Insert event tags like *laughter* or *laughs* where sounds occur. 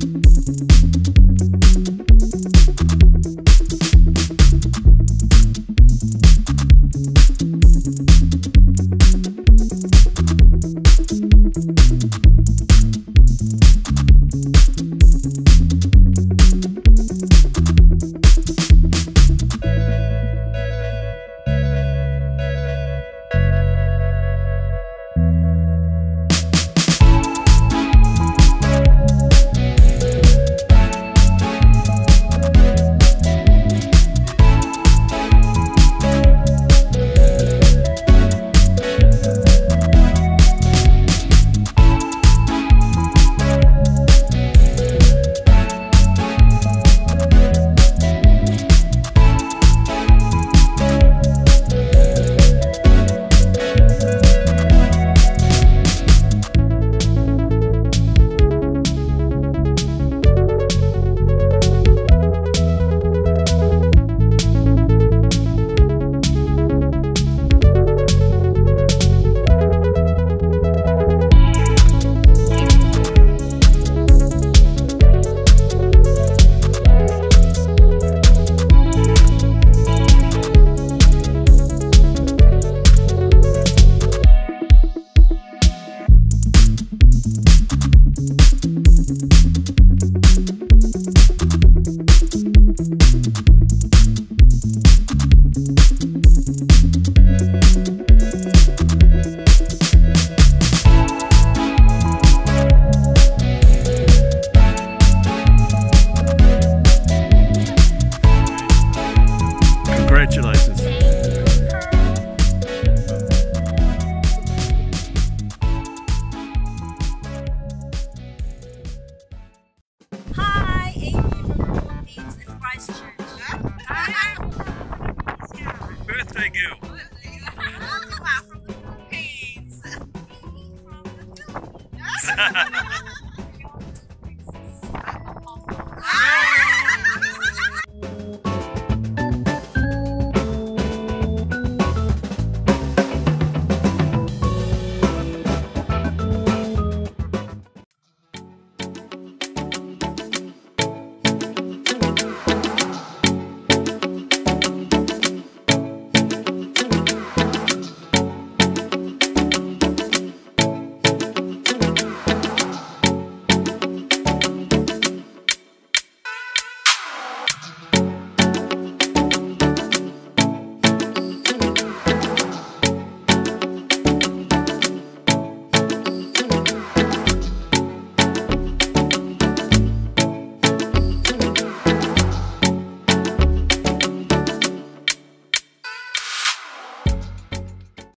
Thank you. Congratulations. Hi, Amy from the Philippines in Christchurch. Birthday girl. from the Philippines. *laughs* from the Philippines. *laughs*